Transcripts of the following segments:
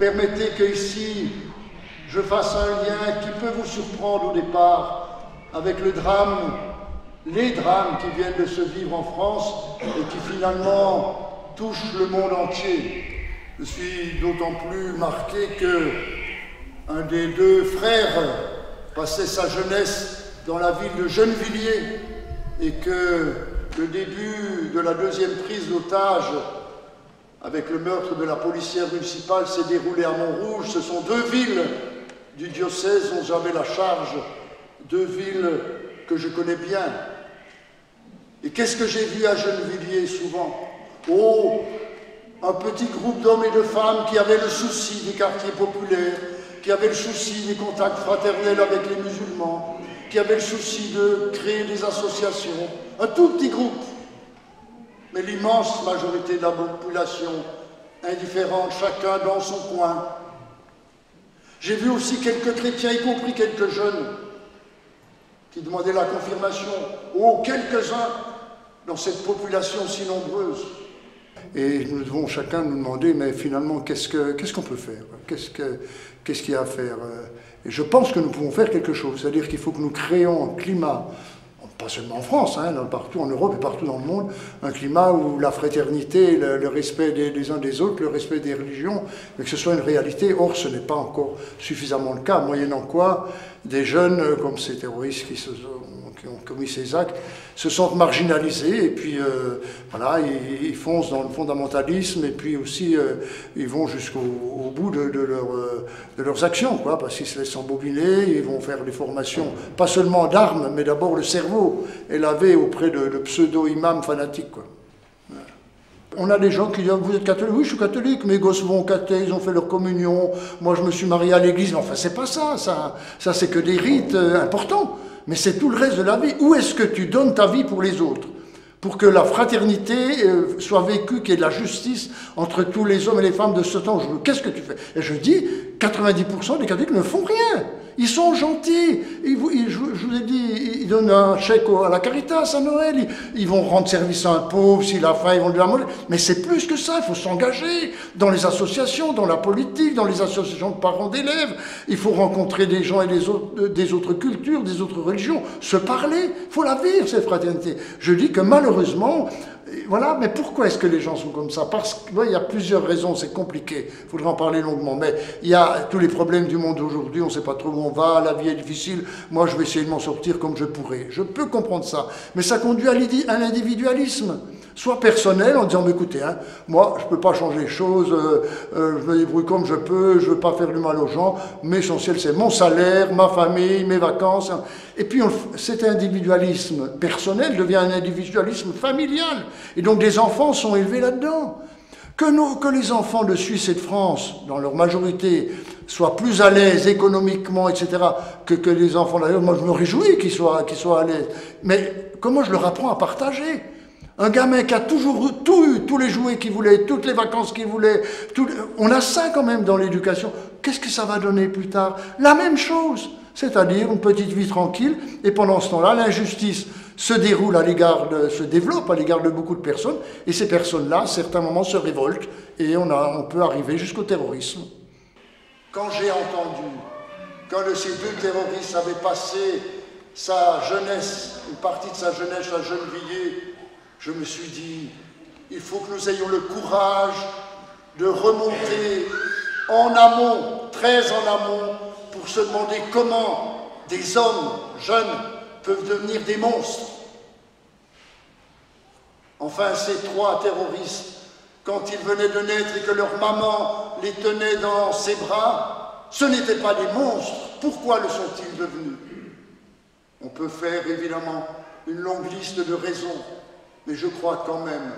permettez que ici je fasse un lien qui peut vous surprendre au départ avec le drame, les drames qui viennent de se vivre en France et qui finalement touchent le monde entier. Je suis d'autant plus marqué que un des deux frères passait sa jeunesse dans la ville de Gennevilliers et que le début de la deuxième prise d'otage avec le meurtre de la policière municipale s'est déroulé à Montrouge. Ce sont deux villes du diocèse dont j'avais la charge, deux villes que je connais bien. Et qu'est-ce que j'ai vu à Gennevilliers souvent? Oh, un petit groupe d'hommes et de femmes qui avaient le souci des quartiers populaires, qui avaient le souci des contacts fraternels avec les musulmans, qui avaient le souci de créer des associations. Un tout petit groupe. Mais l'immense majorité de la population, indifférente, chacun dans son coin. J'ai vu aussi quelques chrétiens, y compris quelques jeunes, qui demandaient la confirmation. Oh, quelques-uns dans cette population si nombreuse. Et nous devons chacun nous demander, mais finalement, qu'est-ce qu'on peut faire? Qu'est-ce qu'il y a à faire? Et je pense que nous pouvons faire quelque chose, c'est-à-dire qu'il faut que nous créons un climat pas seulement en France, hein, partout en Europe et partout dans le monde, un climat où la fraternité, le, respect des, uns des autres, le respect des religions, que ce soit une réalité. Or, ce n'est pas encore suffisamment le cas, moyennant quoi des jeunes comme ces terroristes qui ont commis ces actes, se sentent marginalisés et puis euh, voilà, ils, foncent dans le fondamentalisme et puis aussi euh, ils vont jusqu'au bout de, euh, de, leurs actions, quoi, parce qu'ils se laissent embobiner, ils vont faire des formations, pas seulement d'armes, mais d'abord le cerveau et laver auprès de, pseudo-imams fanatiques. Quoi. On a des gens qui disent Vous êtes catholique Oui, je suis catholique, mes gosses vont au cathé, ils ont fait leur communion, moi je me suis marié à l'église. Enfin, c'est pas ça, ça, ça c'est que des rites importants mais c'est tout le reste de la vie. Où est-ce que tu donnes ta vie pour les autres? Pour que la fraternité euh, soit vécue, qu'il y ait de la justice entre tous les hommes et les femmes de ce temps. Qu'est-ce que tu fais? Et je dis, 90% des catholiques ne font rien. Ils sont gentils. Ils, je, vous ai dit, ils donnent un chèque à la Caritas à Noël. Ils, vont rendre service à un pauvre. S'il a faim, ils vont lui la Mais c'est plus que ça. Il faut s'engager dans les associations, dans la politique, dans les associations de parents d'élèves. Il faut rencontrer des gens et des autres, des autres cultures, des autres religions. Se parler. Il faut la vivre, cette fraternité. Je dis que malheureusement, voilà, mais pourquoi est-ce que les gens sont comme ça? Parce qu'il y a plusieurs raisons, c'est compliqué, il faudrait en parler longuement, mais il y a tous les problèmes du monde aujourd'hui, on ne sait pas trop où on va, la vie est difficile, moi je vais essayer de m'en sortir comme je pourrai. Je peux comprendre ça, mais ça conduit à l'individualisme soit personnel en disant, écoutez, hein, moi je ne peux pas changer les choses, euh, euh, je me débrouille comme je peux, je ne veux pas faire du mal aux gens, mais l'essentiel c'est mon salaire, ma famille, mes vacances. Et puis cet individualisme personnel devient un individualisme familial. Et donc des enfants sont élevés là-dedans. Que, que les enfants de Suisse et de France, dans leur majorité, soient plus à l'aise économiquement, etc., que, que les enfants d'ailleurs, moi je me réjouis qu'ils soient, qu'ils soient à l'aise. Mais comment je leur apprends à partager? Un gamin qui a toujours tout eu, tous les jouets qu'il voulait, toutes les vacances qu'il voulait, on a ça quand même dans l'éducation. Qu'est-ce que ça va donner plus tard? La même chose, c'est-à-dire une petite vie tranquille, et pendant ce temps-là, l'injustice se déroule à l'égard se développe à l'égard de beaucoup de personnes, et ces personnes-là, à certains moments, se révoltent, et on, a, on peut arriver jusqu'au terrorisme. Quand j'ai entendu qu'un de ces deux terroristes avait passé sa jeunesse, une partie de sa jeunesse à Gennevilliers, je me suis dit, il faut que nous ayons le courage de remonter en amont, très en amont, pour se demander comment des hommes jeunes peuvent devenir des monstres. Enfin, ces trois terroristes, quand ils venaient de naître et que leur maman les tenait dans ses bras, ce n'étaient pas des monstres. Pourquoi le sont-ils devenus? On peut faire évidemment une longue liste de raisons. Mais je crois quand même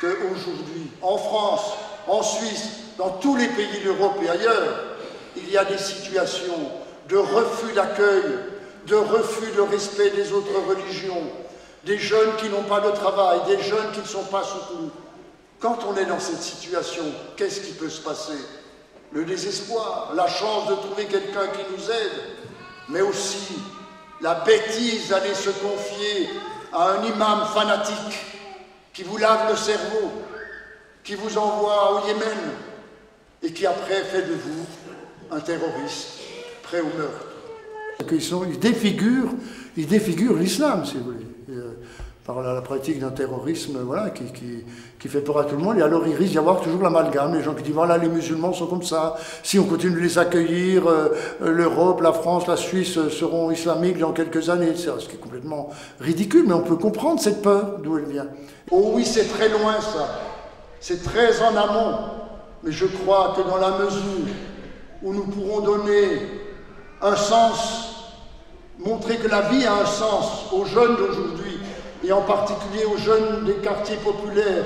qu'aujourd'hui, en France, en Suisse, dans tous les pays d'Europe et ailleurs, il y a des situations de refus d'accueil, de refus de respect des autres religions, des jeunes qui n'ont pas de travail, des jeunes qui ne sont pas soutenus. Quand on est dans cette situation, qu'est-ce qui peut se passer? Le désespoir, la chance de trouver quelqu'un qui nous aide, mais aussi la bêtise d'aller se confier à un imam fanatique qui vous lave le cerveau, qui vous envoie au Yémen, et qui après fait de vous un terroriste prêt au meurtre. Ils, sont, défigurent l'islam, si vous voulez, euh, par la, pratique d'un terrorisme voilà, qui, qui, fait peur à tout le monde. Et alors il risque d'y avoir toujours l'amalgame, les gens qui disent voilà, les musulmans sont comme ça, si on continue de les accueillir, euh, l'Europe, la France, la Suisse seront islamiques dans quelques années, ce qui est complètement ridicule, mais on peut comprendre cette peur, d'où elle vient. Oh oui, c'est très loin ça, c'est très en amont, mais je crois que dans la mesure où nous pourrons donner un sens montrer que la vie a un sens aux jeunes d'aujourd'hui, et en particulier aux jeunes des quartiers populaires,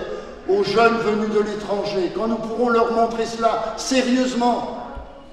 aux jeunes venus de l'étranger, quand nous pourrons leur montrer cela sérieusement.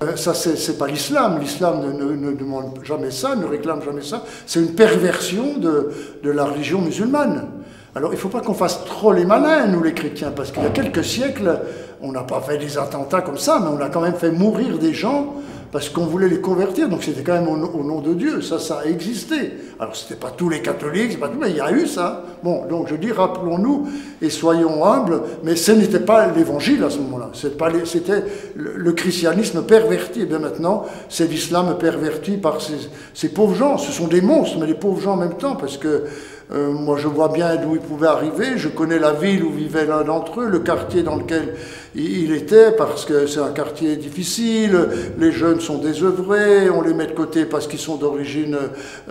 Euh, ça, c'est pas l'islam. L'islam ne, demande jamais ça, ne réclame jamais ça. C'est une perversion de, de, la religion musulmane. Alors, il ne faut pas qu'on fasse trop les malins, nous les chrétiens, parce qu'il y a quelques siècles, on n'a pas fait des attentats comme ça, mais on a quand même fait mourir des gens parce qu'on voulait les convertir, donc c'était quand même au, nom de Dieu, ça, ça a existé. Alors c'était pas tous les catholiques, pas tout, mais il y a eu ça. Bon, donc je dis, rappelons-nous et soyons humbles, mais ce n'était pas l'évangile à ce moment-là, c'était le, christianisme perverti, et bien maintenant, c'est l'islam perverti par ces, pauvres gens, ce sont des monstres, mais des pauvres gens en même temps, parce que euh, moi, je vois bien d'où il pouvait arriver. Je connais la ville où vivait l'un d'entre eux, le quartier dans lequel il était, parce que c'est un quartier difficile. Les jeunes sont désœuvrés, on les met de côté parce qu'ils sont d'origine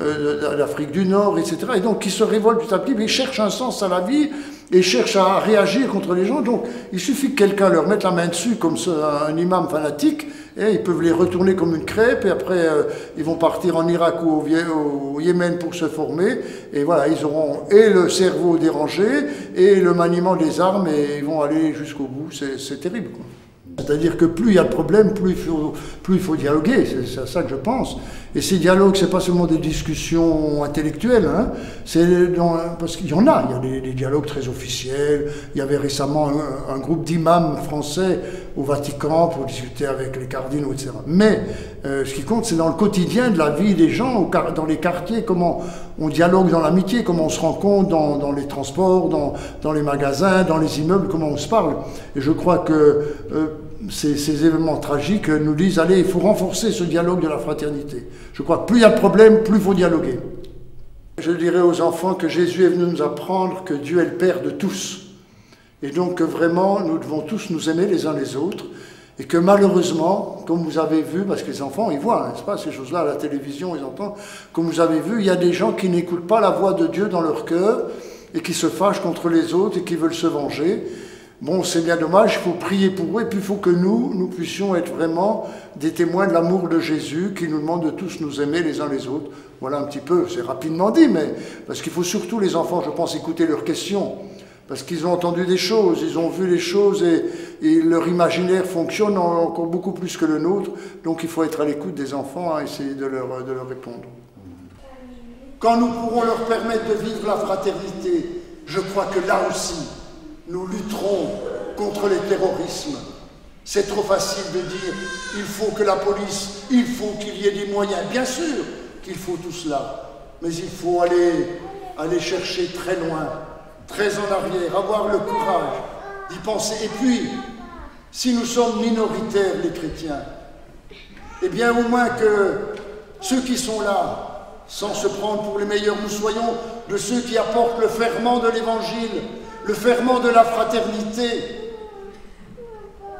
euh, d'Afrique du Nord, etc. Et donc, ils se révoltent petit à petit, mais ils cherchent un sens à la vie et cherchent à réagir contre les gens. Donc, il suffit que quelqu'un leur mette la main dessus, comme un imam fanatique, et ils peuvent les retourner comme une crêpe, et après euh, ils vont partir en Irak ou au, Yémen pour se former, et voilà, ils auront et le cerveau dérangé, et le maniement des armes, et ils vont aller jusqu'au bout, terrible. C'est-à-dire que plus il y a de problèmes, plus il faut, plus il faut dialoguer, c'est à ça que je pense. Et ces dialogues, c'est pas seulement des discussions intellectuelles, hein, parce qu'il y en a, il y a des, dialogues très officiels. Il y avait récemment un, groupe d'imams français au Vatican pour discuter avec les cardinaux, etc. Mais euh, ce qui compte, c'est dans le quotidien de la vie des gens, dans les quartiers, comment on dialogue dans l'amitié, comment on se rencontre dans, les transports, dans, dans, les magasins, dans les immeubles, comment on se parle. Et je crois que euh, ces, événements tragiques nous disent, allez, il faut renforcer ce dialogue de la fraternité. Je crois que plus il y a de problèmes, plus il faut dialoguer. Je dirais aux enfants que Jésus est venu nous apprendre que Dieu est le Père de tous. Et donc que vraiment, nous devons tous nous aimer les uns les autres. Et que malheureusement, comme vous avez vu, parce que les enfants, ils voient, n'est-ce pas, ces choses-là à la télévision, ils entendent, comme vous avez vu, il y a des gens qui n'écoutent pas la voix de Dieu dans leur cœur et qui se fâchent contre les autres et qui veulent se venger. Bon, c'est bien dommage, il faut prier pour eux, et puis il faut que nous, nous puissions être vraiment des témoins de l'amour de Jésus qui nous demande de tous nous aimer les uns les autres. Voilà un petit peu, c'est rapidement dit, mais parce qu'il faut surtout les enfants, je pense, écouter leurs questions, parce qu'ils ont entendu des choses, ils ont vu les choses et, leur imaginaire fonctionne encore beaucoup plus que le nôtre, donc il faut être à l'écoute des enfants et essayer de leur, de leur répondre. Quand nous pourrons leur permettre de vivre la fraternité, je crois que là aussi, nous lutterons contre le terrorisme. C'est trop facile de dire il faut que la police, il faut qu'il y ait des moyens. Bien sûr qu'il faut tout cela, mais il faut aller, aller chercher très loin, très en arrière, avoir le courage d'y penser. Et puis, si nous sommes minoritaires, les chrétiens, eh bien au moins que ceux qui sont là, sans se prendre pour les meilleurs, nous soyons de ceux qui apportent le ferment de l'Évangile, le ferment de la fraternité.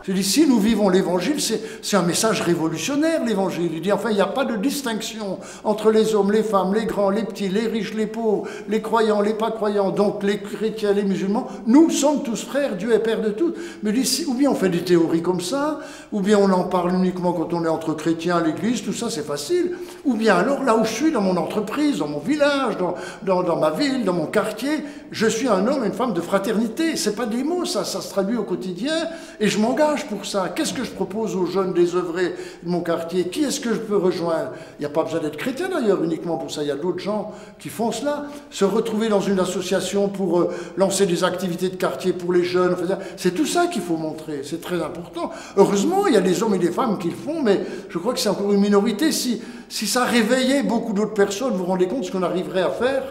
Je dis, si nous vivons l'évangile, c'est un message révolutionnaire, l'évangile. Il dit, enfin, il n'y a pas de distinction entre les hommes, les femmes, les grands, les petits, les riches, les pauvres, les croyants, les pas croyants, donc les chrétiens, les musulmans. Nous sommes tous frères, Dieu est Père de tous. Mais dit, ou bien on fait des théories comme ça, ou bien on en parle uniquement quand on est entre chrétiens à l'église, tout ça c'est facile. Ou bien alors, là où je suis, dans mon entreprise, dans mon village, dans, ma ville, dans mon quartier, je suis un homme une femme de fraternité. C'est pas des mots, ça, ça se traduit au quotidien, et je m'engage pour ça Qu'est-ce que je propose aux jeunes désœuvrés de mon quartier? Qui est-ce que je peux rejoindre? Il n'y a pas besoin d'être chrétien d'ailleurs uniquement pour ça. Il y a d'autres gens qui font cela. Se retrouver dans une association pour euh, lancer des activités de quartier pour les jeunes. C'est tout ça qu'il faut montrer. C'est très important. Heureusement, il y a des hommes et des femmes qui le font, mais je crois que c'est encore une minorité. Si, si ça réveillait beaucoup d'autres personnes, vous vous rendez compte ce qu'on arriverait à faire?